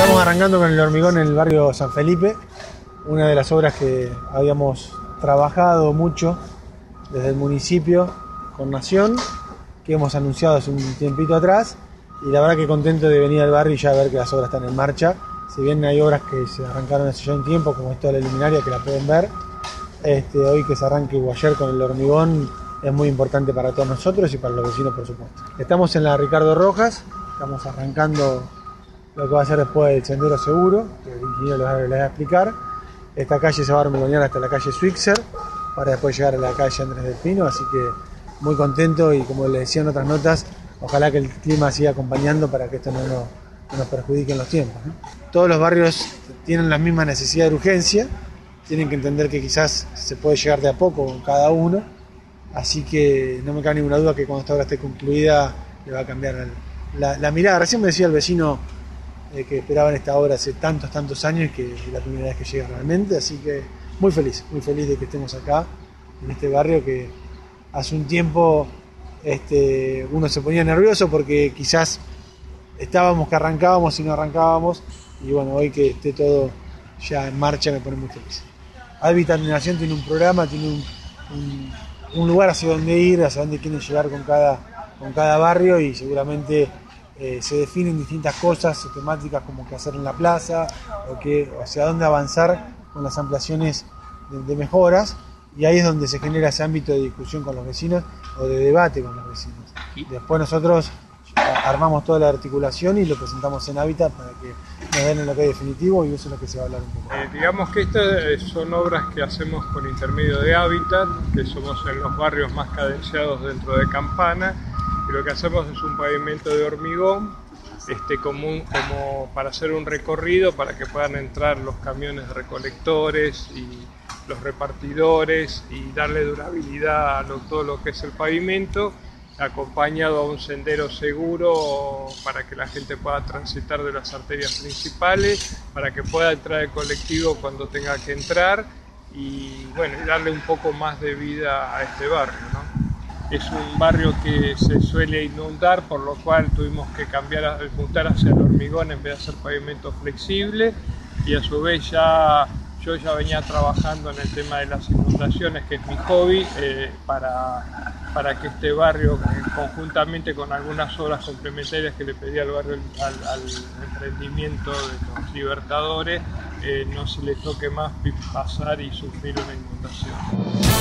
Estamos arrancando con el hormigón en el barrio San Felipe, una de las obras que habíamos trabajado mucho desde el municipio con Nación, que hemos anunciado hace un tiempito atrás, y la verdad que contento de venir al barrio y ya ver que las obras están en marcha. Si bien hay obras que se arrancaron hace ya un tiempo, como esta de la luminaria, que la pueden ver, este, hoy que se arranque o ayer con el hormigón es muy importante para todos nosotros y para los vecinos, por supuesto. Estamos en la Ricardo Rojas, estamos arrancando lo que va a ser después el sendero seguro, que el ingeniero les va, a explicar. Esta calle se va a hormigonear hasta la calle Swixer, para después llegar a la calle Andrés del Pino, así que muy contento y como les decía en otras notas, ojalá que el clima siga acompañando para que esto no, nos, no nos perjudique en los tiempos. Todos los barrios tienen la misma necesidad de urgencia, tienen que entender que quizás se puede llegar de a poco con cada uno, así que no me cabe ninguna duda que cuando esta obra esté concluida le va a cambiar la, la, mirada. Recién me decía el vecino eh, que esperaban esta obra hace tantos, tantos años y que es la primera vez que llega realmente, así que muy feliz, muy feliz de que estemos acá, en este barrio que hace un tiempo este, uno se ponía nervioso porque quizás estábamos que arrancábamos y no arrancábamos, y bueno, hoy que esté todo ya en marcha me pone muy feliz. Habitat Nación tiene un programa, tiene un, un, un, lugar hacia donde ir, hacia donde quieren llegar con cada, con cada barrio y seguramente eh, se definen distintas cosas, temáticas como qué hacer en la plaza, o que, hacia dónde avanzar con las ampliaciones de, de, mejoras, y ahí es donde se genera ese ámbito de discusión con los vecinos o de debate con los vecinos. Después nosotros armamos toda la articulación y lo presentamos en Hábitat para que nos den el ok definitivo y eso es lo que se va a hablar un poco. Eh, digamos que estas son obras que hacemos por intermedio de Hábitat, que somos en los barrios más cadenciados dentro de Campana, lo que hacemos es un pavimento de hormigón este, común, como para hacer un recorrido para que puedan entrar los camiones recolectores y los repartidores y darle durabilidad a todo lo que es el pavimento acompañado a un sendero seguro para que la gente pueda transitar de las arterias principales, para que pueda entrar el colectivo cuando tenga que entrar y bueno, darle un poco más de vida a este barrio. Es un barrio que se suele inundar, por lo cual tuvimos que cambiar, apuntar hacia el hormigón en vez de hacer pavimento flexible y a su vez ya yo ya venía trabajando en el tema de las inundaciones, que es mi hobby, eh, para, para que este barrio, eh, conjuntamente con algunas obras complementarias que le pedí al barrio, al, al emprendimiento de los libertadores, eh, no se le toque más pasar y sufrir una inundación.